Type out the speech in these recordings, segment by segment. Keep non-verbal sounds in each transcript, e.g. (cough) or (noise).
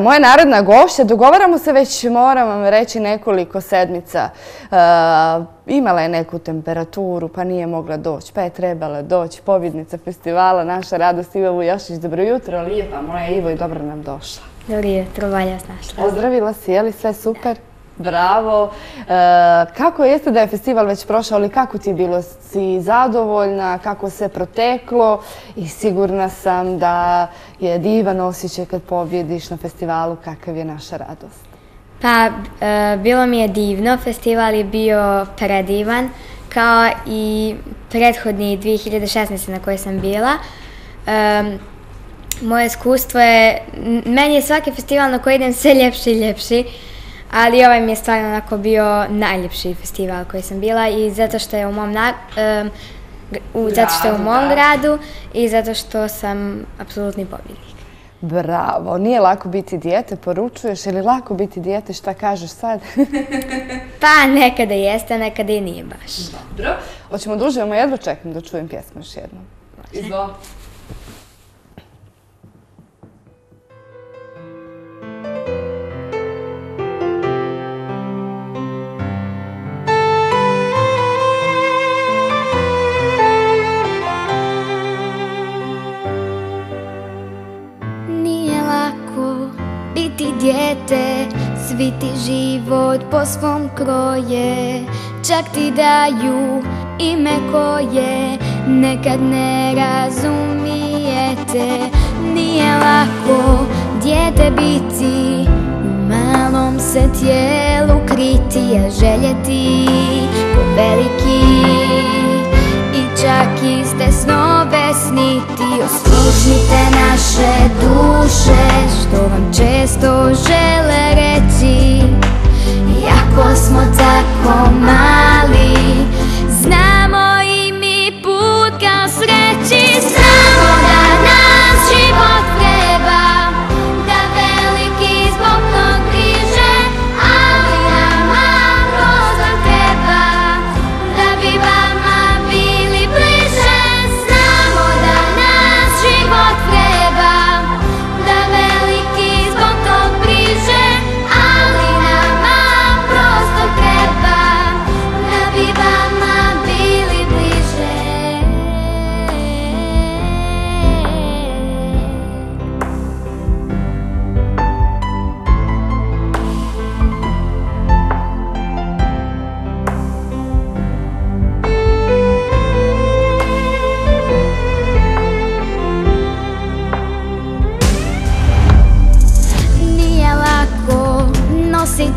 moja naredna gošća, dogovaramo se već, moram vam reći, nekoliko sedmica. E, imala je neku temperaturu, pa nije mogla doći, pa je trebala doći. Pobjednica festivala, naša radost Iva Vujošić. Dobro jutro, lijepa moja Ivo i dobro nam došla. Dobro jutro, valja vas našla. Pozdravila si, je li sve super? Bravo. E, kako jeste da je festival već prošao, ali kako ti je bilo? Si zadovoljna? Kako se proteklo? I sigurna sam da je divan osjećaj kad pobjediš na festivalu. Kakav je naša radost? Pa, e, bilo mi je divno. Festival je bio predivan, kao i prethodni 2016. na kojoj sam bila. E, moje iskustvo je, meni je svaki festival na koji idem sve ljepši i ljepši. Ali ovaj mi je stvarno onako bio najljepši festival koji sam bila i zato što je u mom na, um, u, zato što je u mom gradu i zato što sam apsolutni pobjednik. Bravo, nije lako biti dijete, poručuješ ili lako biti dijete, šta kažeš sad? (laughs) pa nekada jeste, nekada i nije baš. Dobro. Hoćemo da uživamo, jedva čekam da čujem pjesmu još jednom. Izvolite. Svi ti život po svom kroje, čak ti daju ime koje nekad ne razumijete. Nije lako dijete biti, u malom se tijelu kriti, a željeti ko veliki i čak iste snove sniti. Oslušnite naše duše,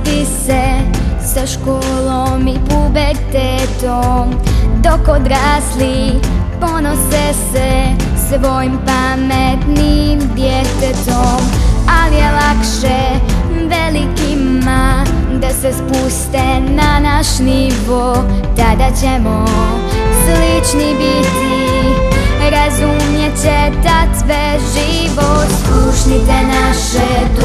nositi se sa školom i pubertetom Dok odrasli ponose se svojim pametnim djetetom. Ali je lakše velikima da se spuste na naš nivo. Tada ćemo slični biti Razumjet će tad sve živo Slušnite naše duše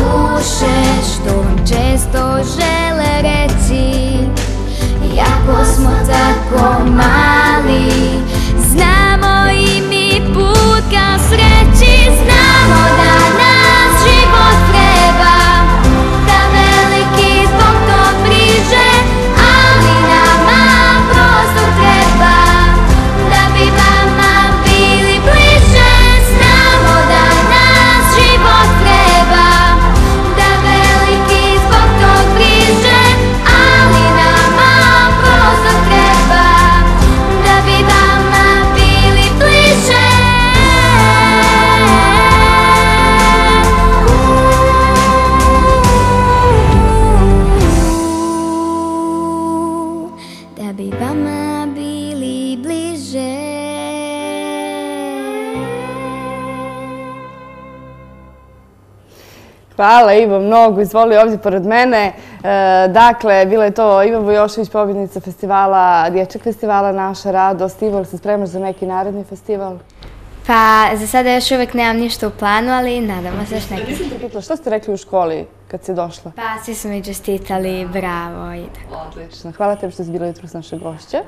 Hvala Ivo, mnogo. Izvoli ovdje pored mene. E, dakle, bila je to Ivo Vujošević, pobjednica festivala, dječeg festivala Naša radost. Ivo, li se spremaš za neki naredni festival? Pa, za sada još uvijek nemam ništa u planu, ali nadamo se još neki. Nisam te pitala, što ste rekli u školi kad si došla? Pa, svi su mi čestitali, bravo i tako. Odlično. Hvala tebi što si bila jutro s naše gošće.